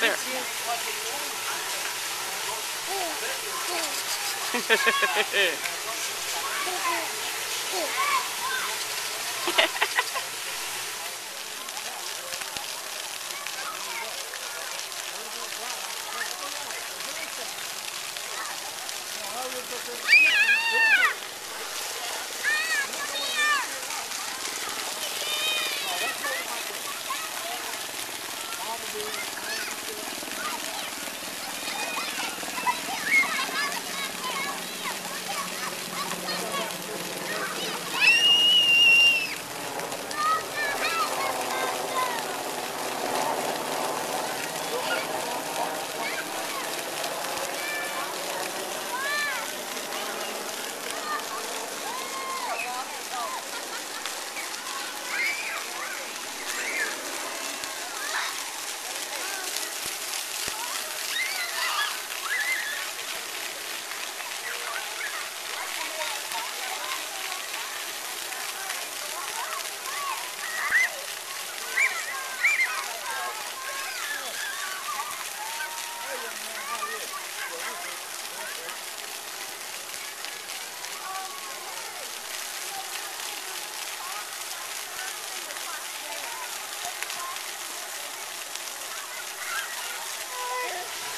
There.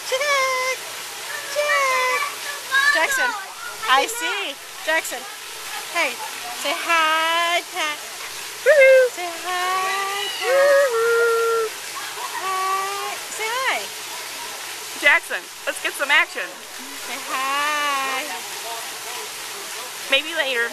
Jack! Jack! Jackson, I see. Jackson, hey, say hi, Jack. Say hi. Hi. Say hi. Jackson, let's get some action. Say hi. Maybe later.